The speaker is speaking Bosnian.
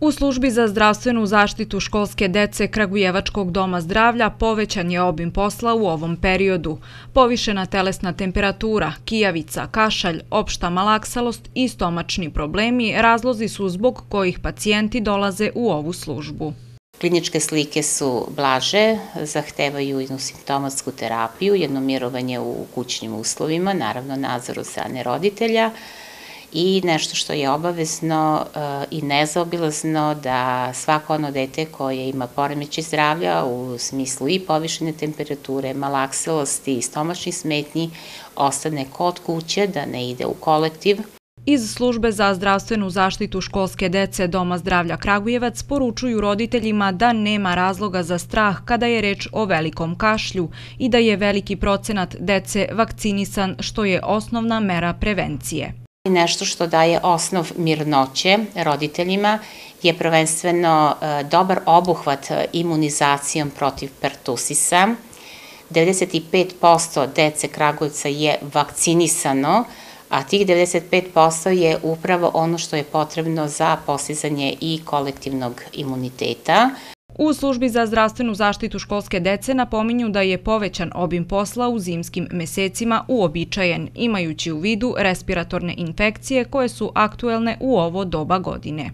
U službi za zdravstvenu zaštitu školske dece Kragujevačkog doma zdravlja povećan je obim posla u ovom periodu. Povišena telesna temperatura, kijavica, kašalj, opšta malaksalost i stomačni problemi razlozi su zbog kojih pacijenti dolaze u ovu službu. Kliničke slike su blaže, zahtevaju jednu simptomatsku terapiju, jedno mirovanje u kućnim uslovima, naravno nadzor od strane roditelja, i nešto što je obavezno eh, i nezaobilazno da svako ono dete koje ima poremeći zdravlja u smislu i povišene temperature, malakselosti i stomačnih smetnji ostane kod kuće, da ne ide u kolektiv. Iz službe za zdravstvenu zaštitu školske dece Doma zdravlja Kragujevac poručuju roditeljima da nema razloga za strah kada je reč o velikom kašlju i da je veliki procenat dece vakcinisan što je osnovna mera prevencije. Nešto što daje osnov mirnoće roditeljima je prvenstveno e, dobar obuhvat e, imunizacijom protiv pertusisa. 95% dece Kragujevca je vakcinisano, a tih 95% je upravo ono što je potrebno za postizanje i kolektivnog imuniteta. U službi za zdravstvenu zaštitu školske dece napominju da je povećan obim posla u zimskim mesecima uobičajen, imajući u vidu respiratorne infekcije koje su aktuelne u ovo doba godine.